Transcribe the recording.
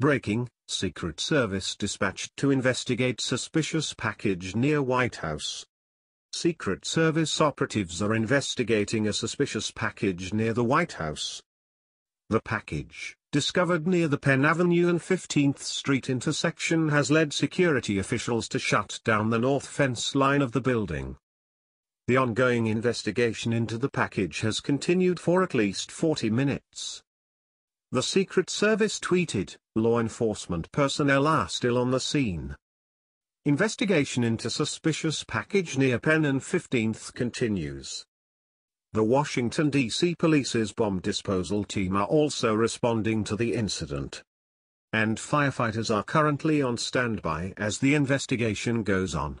Breaking, Secret Service dispatched to investigate suspicious package near White House. Secret Service operatives are investigating a suspicious package near the White House. The package, discovered near the Penn Avenue and 15th Street intersection has led security officials to shut down the north fence line of the building. The ongoing investigation into the package has continued for at least 40 minutes. The Secret Service tweeted, law enforcement personnel are still on the scene. Investigation into suspicious package near Penn and 15th continues. The Washington, D.C. Police's bomb disposal team are also responding to the incident. And firefighters are currently on standby as the investigation goes on.